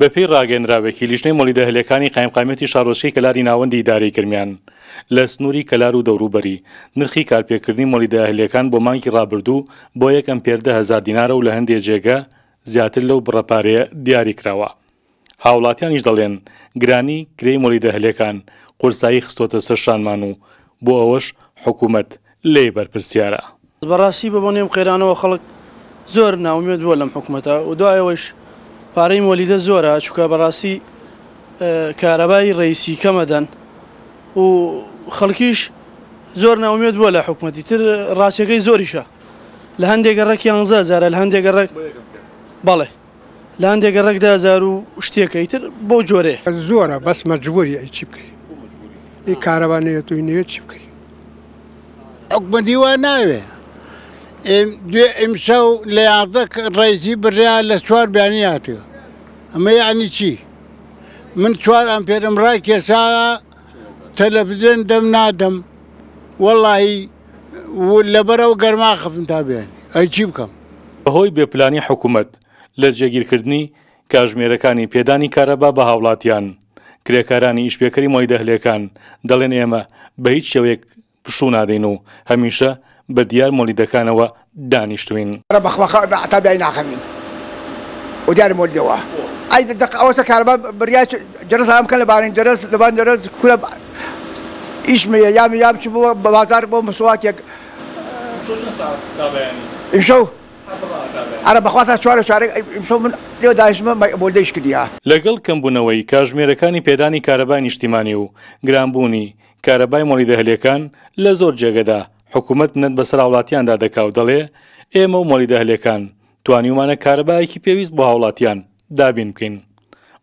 بەپێی ڕاگەیەندراوێکی لیژنەی مۆلیدەهەلێکانی قایمقامیەتی شارۆچکەی کەلاری ناوەندی ئیدارەی گەرمیان لە سنووری کەلار و دەوروبەری، نرخی کارپێکردنی مۆلیدەهەلێکان بۆ مانگی ڕابردوو بۆ یەک ئەمپێر دە هەزار دینارە و لە هەندێ جێگە زیاتر لەو بڕە پارەیە دیاریکراوە. هاوڵاتیانیش دەڵێن، گرانی کرێی مۆلیدەهلێکان قورسایی خستۆتە سەر شانمان و بۆ ئەوەش حکومەت لێی بەرپرسیارە. بەڕاستی بە بۆنەی ئەم قەیرانەوە خەڵک زۆر ناومێد بووە لەم حکومەتە و دوای ئەوەیش پارەی مۆلیدە زۆرە چونکە بەڕاستی کارەبای ڕەیسی کەمەدەن و خەڵکیش زۆر ناومێد بووە لە حکومەتی تر ڕاستیەکەی زۆریشە لە هەندێ گەڕەک یانزە هەزارە لە هەندێ گەڕەک بەڵێ. لاندێ گەڕەک دە هەزار و شتێکە ئیتر بەو جۆرەیە. زۆرە بەس مەجبوری ئەی چی بکەی ئی کارەبا نەیە توی نەیە چی بکەی. حکومەتی وا ناوێ دوێ ئیمساو لە یازدە ڕەیسی بڕیا لە چوار بیانی هاتگە ئەمە یانی چی من چوار ئەمپێرم ڕاکێسا تەلەفزێن دەم نادەم وەڵاهی. و لەبەرئەوە گەرما خفم تا بێن ئەی چی بکەم. بەهۆی بێ پلانی حکومەت لە جێگیرکردنی کاژمێرەکانی پێدانی کارەبا بە هاوڵاتیان، کرێکارانی ئیشپێکەری مۆلیدەهلێکان دەڵێن ئێمە بە هیچ شێوەیەک پشوو نادەین و هەمیشە بە دیار مۆلیدەکانەوە دانیشتوین. رە بەخوا خە بە عتاب دای ناخەوین ودیارم وە لێوە ئای دە دەق ئەوەسە کارەبا بڕیای چ جرس هاوم کە لە بارین جرس لە بان جرس کورە بە ئیش مە یە یام یام چ بووە بە بازار بۆ مسواتێک ئیمشەو چەن سەعات تا بەیانی ئیمشەو هە بڕا تا بەیانی ئەرە بەخوا سات چوار و چارەگ ئە ئیمشەو من لێوە دانیشتمە مە بۆ لەیش کردیە. لەگەڵ کەمبوونەوەی کاژمێرەکانی پێدانی کارەبای نیشتیمانی و گرانبوونی، کارەبای مەڵی دەهلێکان لە زۆر جێگەدا حکوومەت منەت بەسەر هاوڵاتیاندا دەکا و دەڵێ، ئێمە و مەڵی دەهلێکان توانیومانە کارەبایەکی پێویست بۆ هاوڵاتیان دابین بکەین.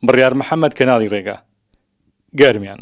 بڕیار محەمەد کەناڵی ڕێگا. گەرمیان.